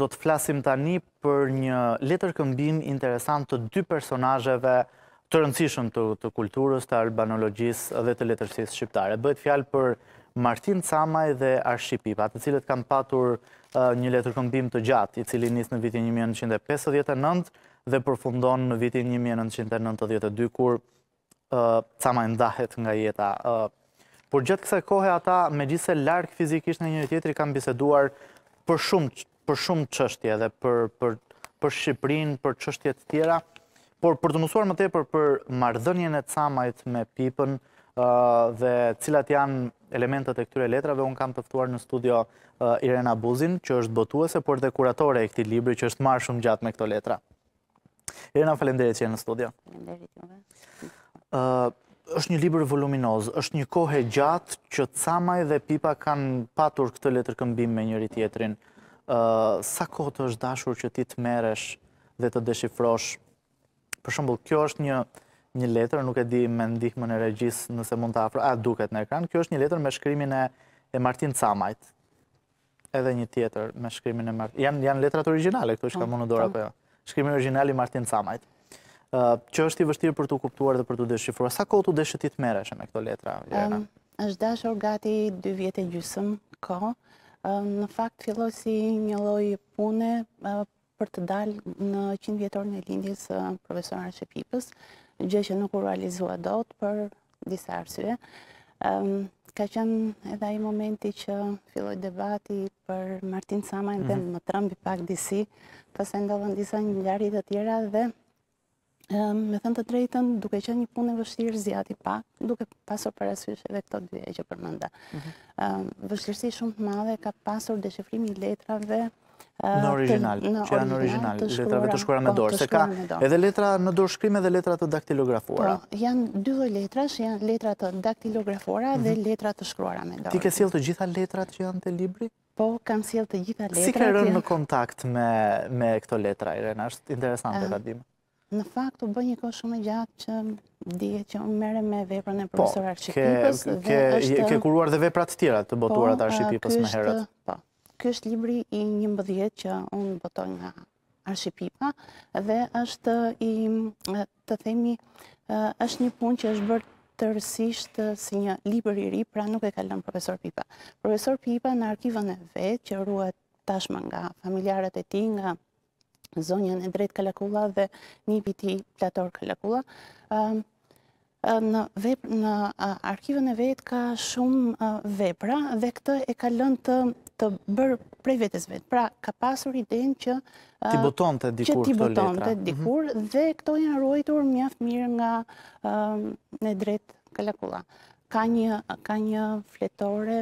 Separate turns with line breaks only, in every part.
Do të flasim tani për një letërkëmbim interesant të dy personazheve të rëndësishëm të kulturës, të albanologjisë dhe të letërsisë shqiptare. Bëhet fjalë për Martin Camaj dhe Arshi Pipa, të cilët kanë patur një letërkëmbim të gjatë, i cili nis në vitin 1959 dhe përfundon në vitin 1992, kur Camaj ndahet nga jeta. Por gjatë kësaj kohe ata, megjithëse larg fizikisht nga njëri-tjetri, kanë biseduar për shumë për shumë çështje dhe për, për, për Shqipërinë, për çështje të tjera, por për të mësuar më tepër për marrëdhënien e Camajt me Pipën dhe cilat janë elementet e këtyre letrave, unë kam të ftuar në studio Irena Buzin, që është botuese, por dhe kuratore e këtij libri, që është marrë shumë gjatë me këto letra. Irena, faleminderit që je në studio. Faleminderit juve. është një libër voluminoz, është një kohë e gjatë që Camaj dhe Pipa kanë patur këtë letërkëmbim me njëri-tjetrin. sa kohë të është dashur që ti të merresh dhe të deshifrosh? Për shembull, kjo është një një letër, nuk e di me ndihmën e regjisë nëse mund të afroj, a duket në ekran, kjo është një letër me shkrimin e Martin Camajt. Edhe një tjetër me shkrimin e Martin... Janë, janë letrat origjinale këto që kam unë në dorë po. apo jo. Shkrimi origjinal i Martin Camajt. që është i vështirë për t'u kuptuar dhe për t'u deshifruar. Sa kohë t'u desh ty të merreshe me këto letra, Irena?
Um, është dashur gati 2 vjet e gjysmë kohë. Um, në fakt filloi si një lloj pune uh, për të dalë në 100-vjetorin e lindjes së profesor Arshi Pipës, gjë që nuk u realizua dot për disa arsye. Ehm, ka qenë edhe ai momenti që filloi debati për Martin Camajn dhe mhm. më trembi pak disi, pastaj ndodhën disa ngjarje të tjera dhe Me thënë të drejtën, duke qenë një punë e vështirë, zgjati pak, duke pasur parasysh edhe këto dyja që përmenda. Mhm. Vështirësi shumë të madhe ka pasur deshifrimi i letrave
në origjinal, që janë origjinal, letrave të shkruara me po, dorë, se ka edhe letra në dorëshkrim edhe letra të daktilografuara.
Po, janë dy lloj letra, që janë letra të daktilografuara dhe mhm. letra të shkruara me dorë.
Ti ke sjellë të gjitha letrat që janë te libri?
Po, kam sjellë të gjitha letrat.
Si ke rënë në kontakt me këto letra, Irena? Është interesante ta dimë.
Në fakt, u bë një kohë shumë e gjatë që dihet që unë merrem me veprën e po, profesor Arshi Pipës.
Po, ke kuruar dhe vepra të tjera të botuara të po, Arshi Pipës më herët.
Po, ky është libri i njëmbëdhjetë që unë botoj nga Arshi Pipa dhe është i të themi është një punë që është bërë tërësisht si një libër i ri, pra nuk e ka lënë profesor Pipa. Profesor Pipa në arkivën e vet që ruhet tashmë nga familjarët e tij, nga zonja Nedret Kalakula dhe nipi i tij Plator Kalakula, në vepr në arkivën e vet ka shumë vepra dhe këtë e ka lënë të të bërë prej vetes vet. Pra ka pasur idenë që
t'i botonte dikur
këto letra. Që t'i botonte mhm. dikur dhe këto janë ruajtur mjaft mirë nga Fedra Kalakulla. Ka një ka një fletore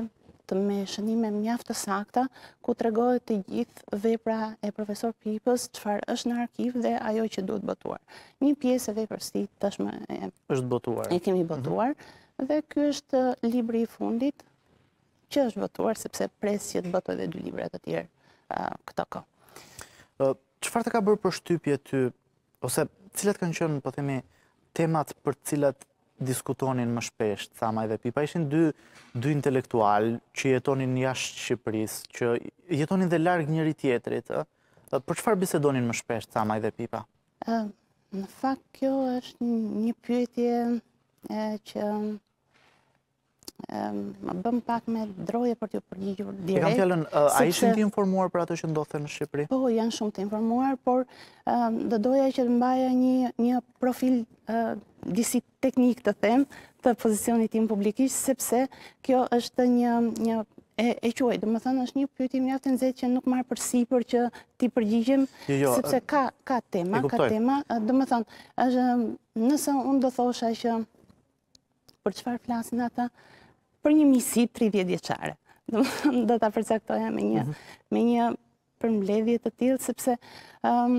me shënime mjaft të sakta, ku tregohet e gjithë vepra e profesor Pipës, çfarë është në arkiv dhe ajo që duhet botuar. Një pjesë e veprës së tij tashmë e...
është botuar.
E kemi mhm. botuar, dhe ky është libri i fundit që është botuar, sepse pres që të botoj edhe dy libra të tjerë këto kohë.
Çfarë të ka bërë përshtypje ty, ose cilat kanë qenë, po themi, temat për të cilat diskutonin më shpesh Camaj dhe Pipa, ishin dy dy intelektualë që jetonin jashtë Shqipërisë, që jetonin dhe larg njëri-tjetrit, ë? Për çfarë bisedonin më shpesh Camaj dhe Pipa?
Ë, në fakt kjo është një pyetje që më bën pak me droje për t'ju përgjigjur direkt. E
kam fjalën, a ishin të informuar për atë që ndodhte në Shqipëri?
Po, janë shumë të informuar, por do doja që të mbaja një profil disi teknik të them të pozicionit tim publikisht, sepse kjo është një e quaj, domethënë është një pyetje mjaft e nxehtë që nuk marr përsipër që t'i përgjigjem, jo, jo, sepse ka tema, ka tema, domethënë, nëse unë do thosha që Për çfarë flasin ata? Për një miqësi 30 vjeçare. Do do ta përcaktoja me një mhm. me një përmbledhje të tillë sepse ëm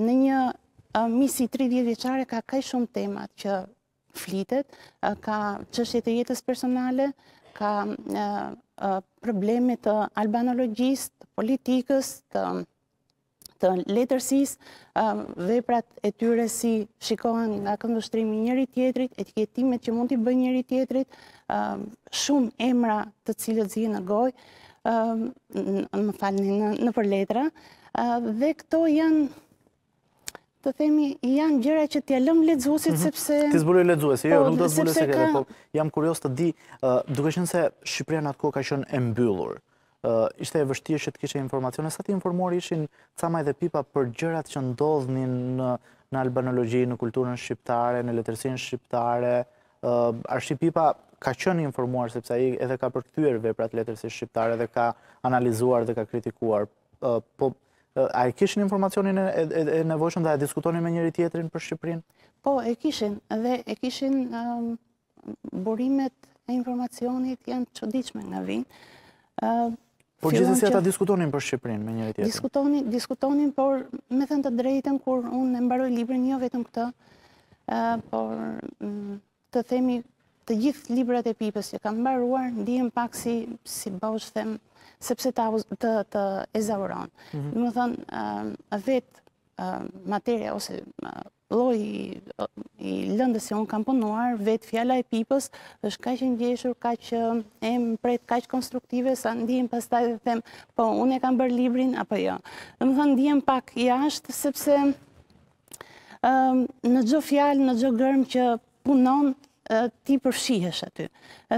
në një miqësi 30 vjeçare ka kaq shumë tema që flitet, ka çështje të jetës personale, ka probleme të albanologjisë, të politikës, të të letërsisë, veprat e tyre si shikohen nga këndvështrimi i njëri-tjetrit, etiketimet që mund t'i bëjnë njëri-tjetrit, shumë emra të cilët zihen në gojë, më falni nëpër letra, dhe këto janë të themi, janë gjëra që t'ia lëmë lexuesit, mhm. sepse...
T'i zbulojë lexuesi, jo, po, nuk do zbuloj sekrete, po jam kurioz të di, duke qenë se Shqipëria në atë kohë ka qenë e mbyllur, ishte e vështirë që të kishe informacione, sa të informuar ishin Camaj dhe Pipa për gjërat që ndodhnin në albanologji, në kulturën shqiptare, në letërsinë shqiptare. Arshi Pipa ka qenë i informuar, sepse ai edhe ka përkthyer veprat e letërsisë shqiptare dhe ka analizuar dhe ka kritikuar. Po, a e kishin informacionin e nevojshëm dhe a diskutonin me njëri-tjetrin për Shqipërinë?
Po, e kishin, dhe e kishin burimet e informacionit janë të ditshme nga
vijnë. Por gjithsesi ata diskutonin për Shqipërinë me njëri-tjetrin?
Diskutonin, diskutonin, por me thënë të drejtën, kur unë e mbaroj librin, jo vetëm këtë, por mm, të themi të gjithë librat e Pipës që kam mbaruar, ndihem pak si, si bosh them, sepse të, të, të ezauron. Mm -hmm. Domethënë, vetë materia ose lloji i lëndës që unë kam punuar, vetë fjala e Pipës, është kaq e ngjeshur, kaq e mprehtë, kaq konstruktive, sa ndihem pastaj dhe them, po, unë e kam bërë librin, apo jo. Domethënë, ndihem pak jashtë, sepse në çdo fjalë, në çdo gërmë që punon ti përfshihesh aty.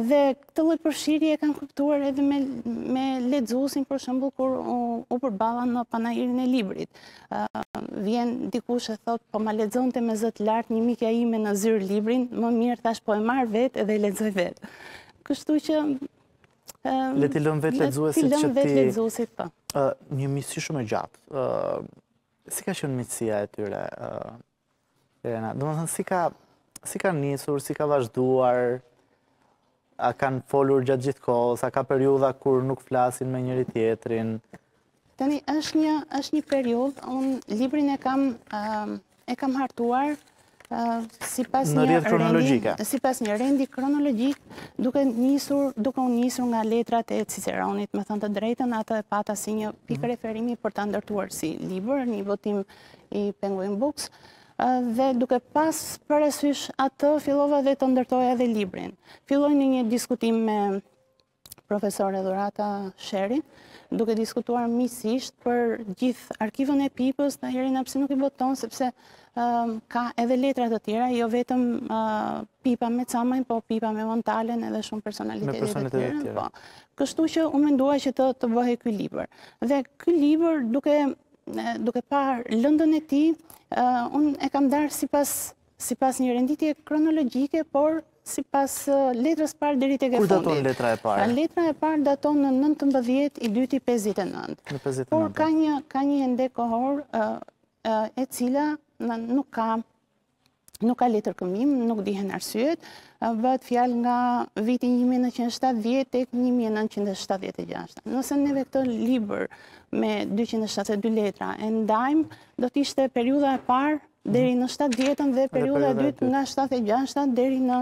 Dhe këtë lloj përfshirje e kam kuptuar edhe me me lexuesin për shembull kur u, u përballa në panairin e librit. Ë vjen dikush e thotë po ma lexonte me zë të lartë një mikja ime në zyrë librin, më mirë thashë po e marr vetë edhe e lexoj vetë. Kështu që ë
le t'i lëmë vetë lexuesit
që t'i lëmë vetë lexuesit po.
Ë një miqësi shumë e gjatë. Ë si ka qenë miqësia e tyre? Ë Elena, domethënë si ka, si ka nisur, si ka vazhduar, a kanë folur gjatë gjithë kohës, a ka periudha kur nuk flasin me njëri-tjetrin?
Tani, është një, është një periudhë, unë librin e kam, e kam hartuar, sipas
një rendi,
sipas një rendi kronologjik, duke nisur, duke u nisur nga letrat e Ciceronit, me thënë të drejtën, atë e pata si një pikë referimi për ta ndërtuar si libër, një botim i Penguin Books, dhe duke pas parasysh atë, fillova dhe të ndërtoja dhe librin. Filloi në një diskutim me profesore Dhurata Shehri, duke diskutuar miqësisht për gjithë arkivën e Pipës, tha Erina pse s'i nuk i boton, sepse ka edhe letra të tjera, jo vetëm Pipa me Camajn, po Pipa me Montalen edhe shumë personalitete të tjera. Po. Kështu që unë mendova që të bëhej ky libër. Dhe ky libër duke Duke parë lëndën e tij, unë e kam ndarë sipas sipas një renditje kronologjike, por sipas letrës parë deri tek e
fundit. Kur daton letra e parë?
Letra e parë daton në 19 i dyti 59. Në 59. Por ka një ka një hendek kohor e cila nuk ka nuk ka letërkëmim, nuk dihen arsyet, bëhet fjalë nga viti 1970 tek 1976. Nëse neve këtë libër me 272 letra e ndajmë, do të ishte periudha e parë deri në 70-ën dhe periudha e dytë nga 76-ën deri në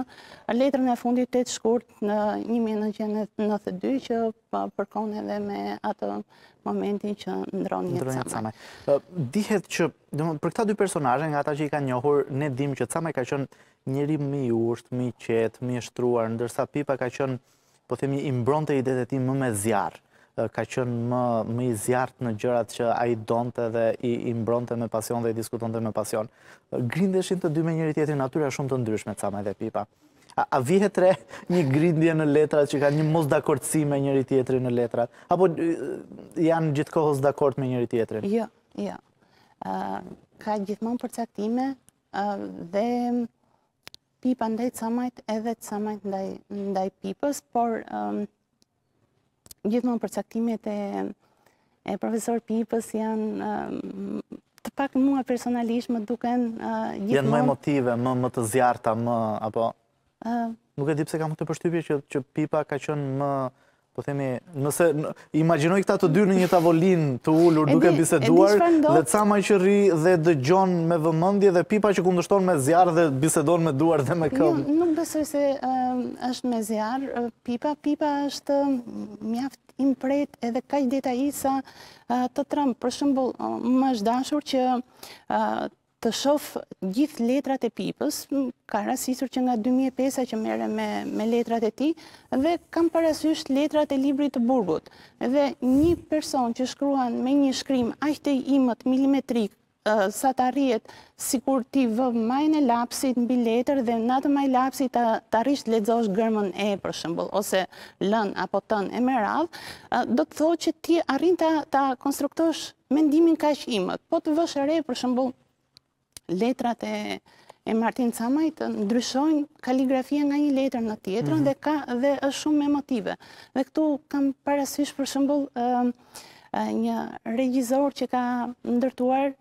letrën e fundit 8 shkurt në 1992 që Po, përkon edhe me atë momentin që ndronë një Camaj.
Dihet që, për këta dy personazhe, nga ata që i ka njohur, ne dimë që Camaj ka qënë njeri më i urtë, më i qetë, më i shtruar, ndërsa Pipa ka qënë, po themi, i mbronte idetë e tij më me zjarr, ka qënë më më i zjarrtë në gjërat që ai donte dhe i mbronte me pasion dhe i diskutonte me pasion. Grindeshin të dy me njëri-tjetrin natyra shumë të ndryshme Camaj dhe Pipa. A vihet re një grindje në letrat që ka një mosdakordësi me njëri-tjetrin në letrat? Apo janë gjithë kohës dakord me njëri-tjetrin?
Jo, jo. Ka gjithmonë përcaktime dhe Pipa ndaj Camajt edhe Camaj ndaj Pipës, por gjithmonë përcaktimet e e profesor Pipës janë të paktën mua personalisht më duken gjithmonë...
Janë më emotive, më, më të zjarrta, më... Apo... Nuk e di pse kam këtë përshtypje që, që Pipa ka qënë më... Po themi, nëse imagjinoj këta të dy në një tavolinë të ulur duke biseduar dhe Camaj që rri dhe dëgjon me vëmëndje dhe Pipa që kundërshton me zjarr dhe bisedon me duar dhe me këmbë.
Nuk besoj se është me zjarr, Pipa, Pipa është mjaft i mprehtë edhe kaq detajist sa të tremb. Për shembull, më është dashur që të shof gjithë letrat e Pipës, ka rastisur që nga 2005-a që merrem me, me letrat e tij, dhe kam parasysh letrat e librit të burgut. Dhe një person që shkruan me një shkrim aq të imët milimetrik, sa të arrihet sikur ti vë majën e lapsit mbi letër dhe në atë majë lapsi të të arrish të lexosh gërmën e për shembull ose l-në apo t-në e me radhë, do të thotë që ti arrin ta konstruktosh mendimin kaq imët. Po të vësh re për shembull letrat e e Martin Camajt ndryshojnë kaligrafia nga një letër në tjetrën mhm. dhe ka dhe është shumë emotive. Dhe këtu kam parasysh për shembull ë një regjizor që ka ndërtuar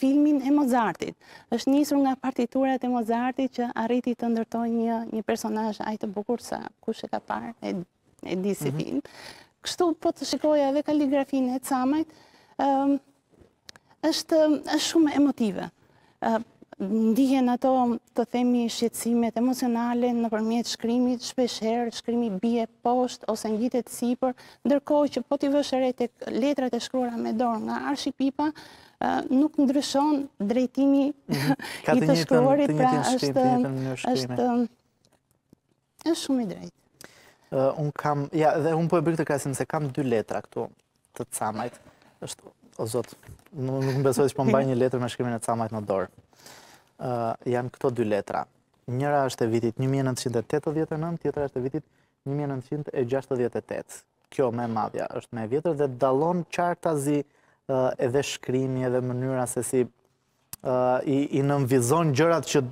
filmin e Mozartit. është nisur nga partiturat e Mozartit që arriti të ndërtojë një, një personazh aq të bukur sa kush e ka parë e, e di si mhm. film. Kështu po të shikoja edhe kaligrafinë e Camajt, Është shumë emotive. Ndihen ato të themi shqetësimet emocionale nëpërmjet shkrimit, shpeshherë shkrimi bie poshtë ose ngjitet sipër, ndërkohë që po t'i vësh re te letrat e shkruara me dorë nga Arshi Pipa, nuk ndryshon drejtimi mhm. i të shkruarit, pra është Është shumë i drejtë.
Unë kam, ja, dhe unë po e bëj këtë krahasim se kam dy letra këtu të Camajt. është, o Zot, nuk më besohet që po mbaj një letër me shkrimin e Camajt në dorë. Janë këto dy letra. Njëra është e vitit 1989, tjetra është e vitit 1968. Kjo më e madhja është më e vjetër dhe dallon qartazi edhe shkrimi edhe mënyra se si i nënvizon gjërat që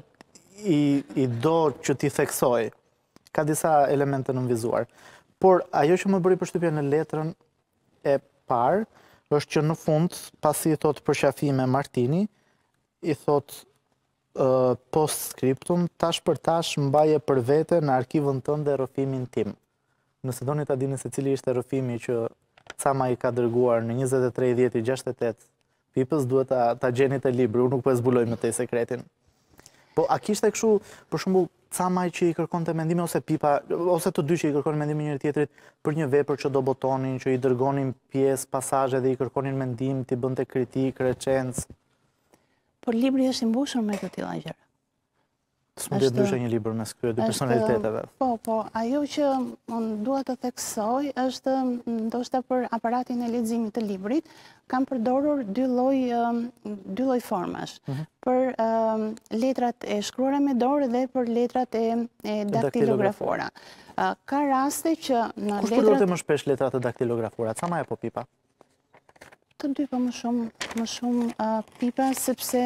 i do që t'i theksojë. Ka disa elemente të nënvizuar. Por, ajo që më bëri përshtypje në letrën e parë, është që në fund, pasi i thotë përqafime Martini, i thotë post scriptum, tash për tash mbaje për vete në arkivën tënde rrëfimin tim. Nëse doni ta dini se cili ishte rrëfimi që Camaj i ka dërguar në 23.10.68 Pipës duhet ta gjeni te libri, unë nuk po e zbuloj më tej sekretin. Po a kishte kështu, për shembull, Camaj që i kërkonte mendime ose Pipa, ose të dy që i kërkonin mendime njëri-tjetrit për një vepër që do botonin, që i dërgonin pjesë, pasazhe dhe i kërkonin mendim, t'i bënte kritikë, recensë.
Po libri është i mbushur me të tilla gjëra.
Si me thënë dyshe një libër mes dy personaliteteve.
Po, po, ajo që unë dua të theksoj është ndoshta për aparatin e leximit të librit, kam përdorur dy lloj, dy lloj formash, mhm. për letrat e shkruara me dorë dhe për letrat e daktilografuara. Ka raste që në letrat...
Kush përdorte më shpesh letrat e daktilografuara? Camaj apo Pipa?
Të dy po më shumë, më shumë Pipa, sepse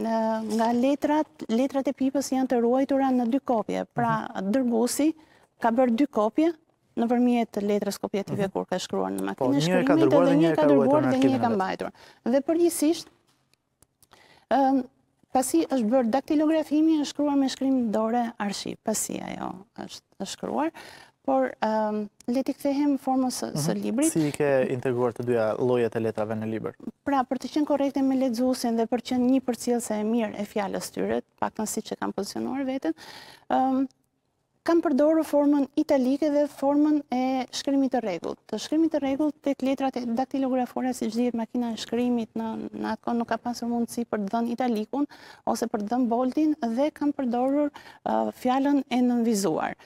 nga letrat, letrat e Pipës janë të ruajtura në dy kopje. Pra, mhm. dërguesi ka bërë dy kopje, nëpërmjet të letrës kopjative mhm. kur ka shkruar në makinë po, e shkrimit dhe një e ka dërguar dhe një e ka mbajtur. Dhe përgjithësisht, Pasi është bërë daktilografimi, është shkruar me shkrim dore Arshi, pasi ajo është shkruar, por le t'i kthehem formës së mhm. librit.
Si i ke integruar të dyja llojet e letrave në libër?
Pra, për të qenë korrekte me lexuesin dhe për të qenë një përcjellëse e mirë e fjalës tyre, të paktën siç e kam pozicionuar veten, Kam përdorur formën italike dhe formën e shkrimit të rregullt. Të shkrimit të rregullt tek letrat e daktilografuara siç dihet makina e shkrimit në atë kohë nuk ka pasur mundësi për të dhënë italikun ose për të dhënë boldin dhe kam përdorur uh, fjalën e nënvizuar.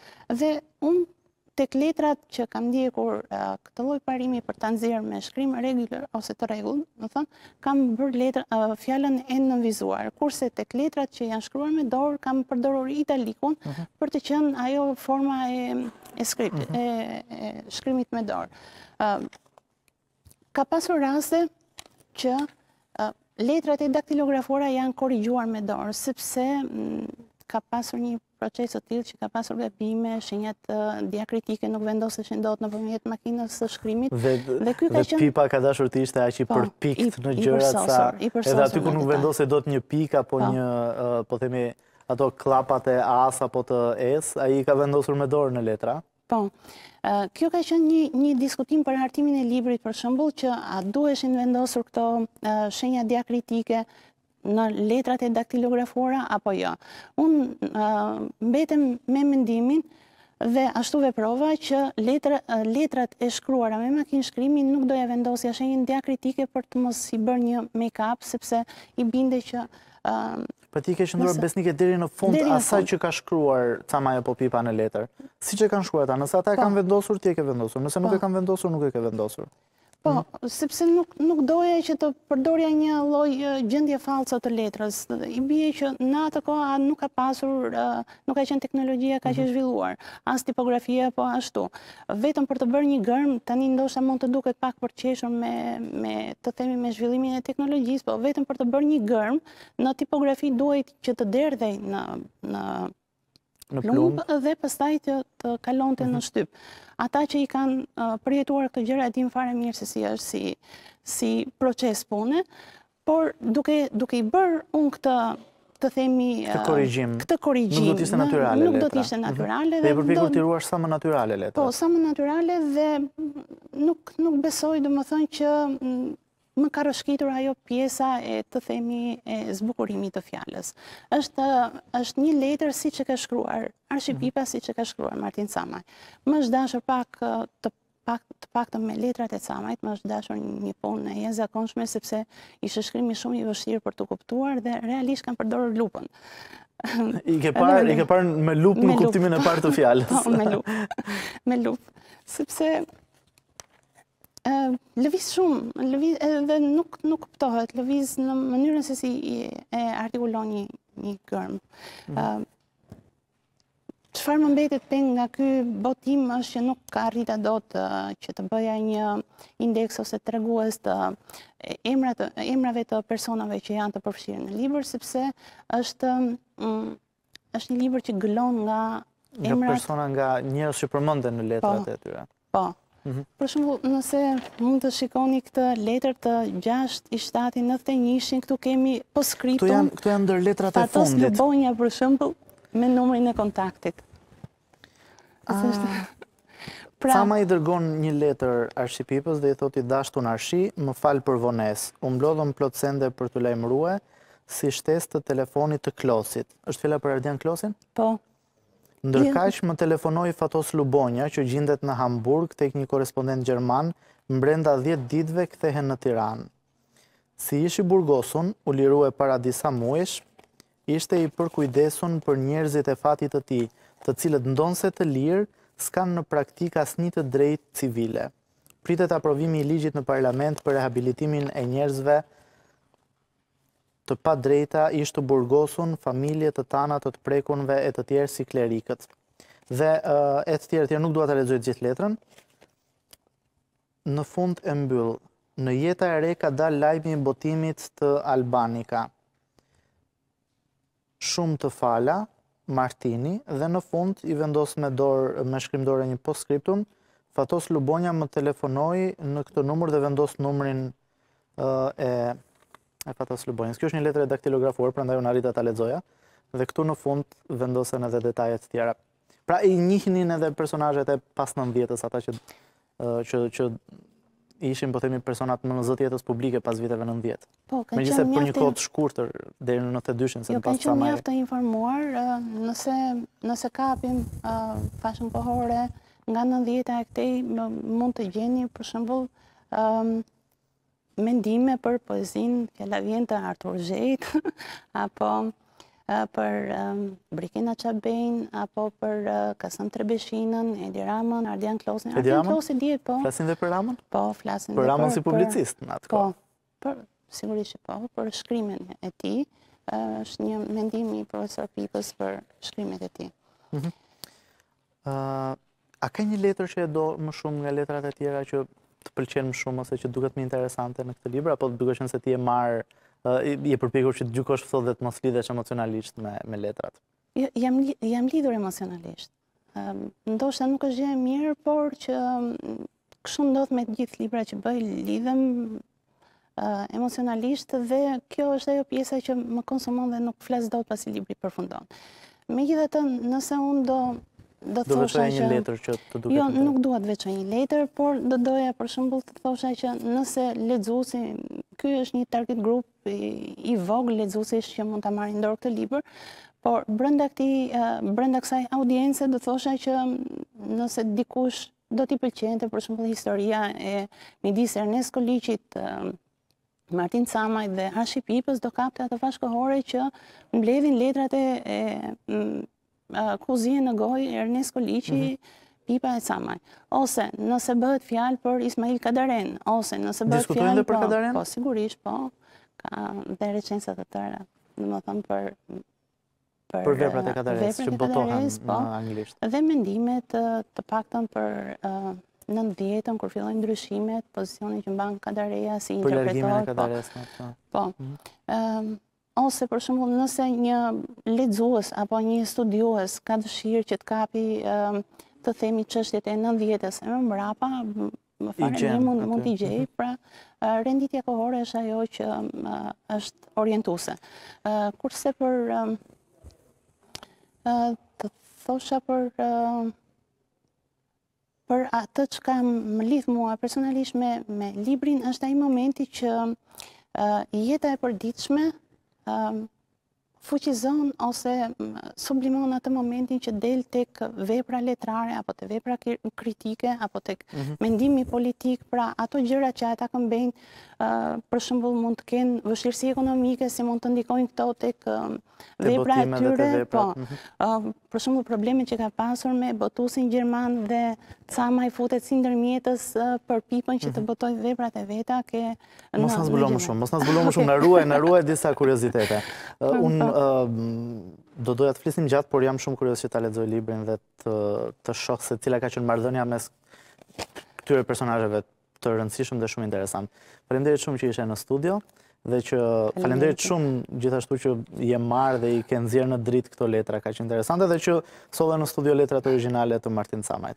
Dhe unë tek letrat që kam ndjekur uh, këtë lloj parimi për ta nxjerrë me shkrim regular ose të rregullt, domethënë, kam bërë letër, fjalën e nënvizuar, kurse tek letrat që janë shkruar me dorë, kam përdorur italikun mhm. për të qenë ajo forma e, e skriptit, mhm. e, shkrimit me dorë. ka pasur raste që letrat e daktilografuara janë korrigjuar me dorë, sepse ka pasur një Proces të tillë që ka pasur gabime, shenjat diakritike nuk vendoseshin dot nëpërmjet makinës së shkrimit
dhe ky ka qenë Pipa ka dashur të ishte aq i po, përpikt në gjërat sa edhe aty ku nuk vendose dot një pikë apo po. një po themi ato kllapat e a-s apo të e-s, ai i ka vendosur me dorë në letra.
Po, kjo ka qenë një, një diskutim për hartimin e librit, për shembull që a duheshin vendosur këto shenja diakritike në letrat e daktilografuara, apo jo. Unë mbetem me mendimin dhe ashtu veprova që letra, letrat e shkruara me makinë shkrimi nuk doja vendosja shenjën diakritike për të mos i bërë një make-up, sepse i binde që
Pra ti ke qëndruar besnike deri në fund asaj që ka shkruar Camaja apo Pipa në letër. Siç e kanë shkruar ata, nëse ata e po. kanë vendosur, ti e ke vendosur. Nëse nuk po. e kanë vendosur, nuk e ke vendosur.
Po, hmm? sepse nuk doja që të përdorja një lloj gjendje false të letrës. I bje që në atë kohë nuk ka pasur, nuk ka qenë teknologjia kaq e mhm. zhvilluar. As tipografia po ashtu. Vetëm për të bërë një germë, tani ndoshta mund të duket pak për të qeshur me të themi me zhvillimin e teknologjisë, po vetëm për të bërë një germë, Në tipografi duhej që të derdhej në në në plumb dhe pastaj të të kalonte në mhm. shtyp. Ata që i kanë përjetuar këto gjëra e dinë fare mirë se si është si si proces pune, por duke duke i bërë unë këtë të themi
këtë korrigjim.
Këtë korrigjim
nuk do të ishte natyrale.
Nuk do të ishte mhm.
natyrale dhe do të ta ruaje sa më natyrale letra.
Po, sa më natyrale dhe nuk nuk besoj domethënë që Më ka rrëshkitur ajo pjesa e të themi e zbukurimit të fjalës. Është është një letër siç e ka shkruar Arshi Pipa mhm. siç e ka shkruar Martin Camaj. Më është dashur pak të pak të paktën me letrat e Camajt, më është dashur një punë e jashtëzakonshme sepse ishte shkrimi shumë i vështirë për t'u kuptuar dhe realisht kam përdorur lupën.
I ke parë, i ke parë me lupë në kuptimin e parë të fjalës.
Po, me lupë. Me lupë, sepse Lëviz shumë, lëviz edhe nuk nuk kuptohet, lëviz në mënyrën se si e artikulon një një germë. Mhm. Çfarë më mbetet peng nga ky botim është që nuk arrita dot që të bëja një indeks ose tregues të emrat emrave të personave që janë të përfshirë në libër sepse është mm, është një libër që gëlon nga
emrat... Nga persona, nga njerëz që përmenden në letrat po. e tyre.
Po. Mhm. Për shembull, nëse mund të shikoni këtë letër të 6 i 7 i 91, këtu kemi postskriptum...
Këtu janë ndër letrat e fundit.
Fatos Lubonja, për shembull, me numrin e kontaktit.
Pra- Camaj i dërgon një letër Arshi Pipës dhe i thotë i dashtun Arshi, më fal për vonesë, u mblodhën plot sende për t'u lajmërue, si shtesë të telefonit të Klosit. është fjala për Ardian Klosin?
Po.
Ndërkaq më telefonoi Fatos Lubonja, që gjindet në Hamburg, tek një korrespondent gjerman, mbrenda 10 ditve kthehen në Tiranë. Si ish i burgosun, u lirue para disa muajsh, ishte i përkujdesun për njerëzit e fatit të tij, të cilët ndonëse të lirë, s'kanë në praktikë asnjë të drejtë civile. Pritet aprovimi i ligjit në parlament për rehabilitimin e njerëzve të padrejta ish të burgosun, familje të tana të të prekunve e të tjerë si klerikët. Dhe e të tjerë të tjerë nuk dua ta lexoj gjithë letrën. në fund e mbyll. Në Jeta e Re ka dalë lajmi i botimit të Albanika. Shumë të fala, Martini, dhe në fund i vendos me dorë me shkrim dore një postscriptum, Fatos Lubonja më telefonoi në këtë numër dhe vendos numrin e e Fatos Lubonjës. Kjo është një letër e daktilografuar, prandaj unë arrita ta lexoja dhe këtu në fund vendosen edhe detaje të tjera. Pra i njihnin edhe personazhet e pas 90-s, ata që që që ishin po themi personat më në zë të jetës publike pas viteve 90.
Po, kanë qenë
mjaft për një kohë të shkurtër deri në 92-shin se
jo, pas sa më. Mjaft të informuar, nëse nëse kapim fashën kohore nga 90-ta e këtej mund të gjeni për shembull mendime për poezinë fjala vjen të Artur Zhejit, apo për Brikena Çabejn, apo për Kasëm Trebeshinën, Edi Ramën, Ardian Klosin.
Edi Ramën? Klosin dje, po. Flasin dhe për Ramën?
Po, flasin dhe për...
Për Ramën si publicist në atë
kohë? Po, për, sigurisht që po, për shkrimin e tij, është një mendim i profesor Pipës për shkrimet e tij.
Mhm. A ka një letër që e do më shumë nga letrat e tjera që të pëlqen më shumë ose që duket më interesante në këtë libër apo duke qenë se ti e marr je përpjekur që të gjykosh ftohtë dhe të mos lidhesh emocionalisht me me letrat.
Jo, jam jam lidhur emocionalisht. Ëm ndoshta nuk është gjë e mirë, por që Kështu ndodh me të gjithë librat që bëj, lidhem emocionalisht dhe kjo është ajo pjesa që më konsumon dhe nuk flas dot pasi libri përfundon. Megjithatë, nëse unë do
do të thosha që një letër që të duket.
Jo, nuk dua të veçoj një letër, por do doja për shembull të thosha që nëse lexuesi, ky është një target group i vogël lexuesish që mund ta marrin në dorë këtë libër, por brenda këtij brenda kësaj audience do thosha që nëse dikush Do t'i pëlqente për shembull historia e midis Ernest Koliqit, Martin Camaj dhe Arshi Pipës do kapte ato faza kohore që mbledhin letrat e, e mm, ku zënë në gojë Ernest Koliqi, mm -hmm. Pipa e Camaj. Ose nëse bëhet fjalë për Ismail Kadaren, ose nëse bëhet fjalë
për, për Kadaren?
Po, sigurisht, po. Ka dhe recensa të tëra. Domethënë për
për veprat e Kadaresë që botohen në anglisht.
Po, dhe mendimet të paktën për nëntëdhjetën, kur fillojnë ndryshimet, pozicionin që mban Kadareja, si interpretohet.
Për largimin e
po. Kadaresë në të. Po. Mhm. Ose, për shembull, nëse një lexues apo një studiues ka dëshirë që të kapi të themi çështjet e nëntëdhjetës e më mbrapa, Më fal, mund t'i gjej, pra renditja kohore është ajo që është orientuse. Kurse për të thosha për për atë që ka më lidh mua personalisht me, me librin, është ai momenti që jeta e përditshme fuqizon ose sublimon atë momentin që del tek vepra letrare apo tek vepra kritike apo tek mhm. mendimi politik, pra ato gjëra që ata këmbejnë për shembull mund të kenë vështirësi ekonomike si mund të ndikojnë këto tek vepra e tyre, po. Mhm. Për shembull problemet që ka pasur me botusin gjerman dhe Camaj futet si ndërmjetës për Pipën që të mhm. botojë veprat e veta, ke
Mos na zbulo më shumë, mos na zbulo më shumë, na ruaj, na ruaj disa kuriozitete. Unë do doja të flisnim gjatë, por jam shumë kurioz që ta lexoj librin dhe të të shoh se cila ka qenë marrëdhënia mes këtyre personazheve të rëndësishëm dhe shumë interesant. Faleminderit shumë që ishe në studio dhe që faleminderit shumë gjithashtu që je marrë dhe i ke nxjerrë në dritë këto letra kaq interesante dhe që solle në studio letrat origjinale të Martin Camajt.